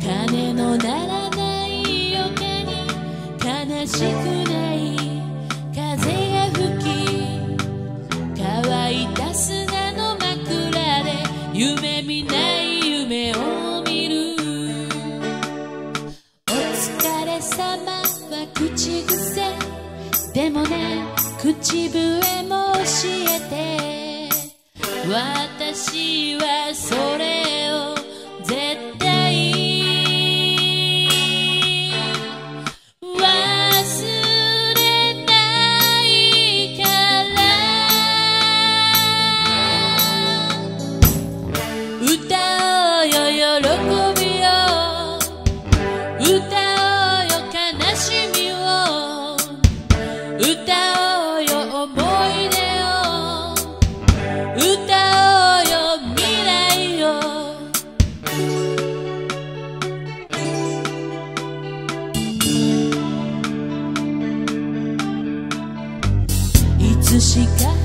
鐘の鳴らない夜影に悲しくない風が吹き乾いた砂の枕で夢見ない夢を見る。お疲れ様は口癖。でもね口笛も教えて。私はそれ仔细看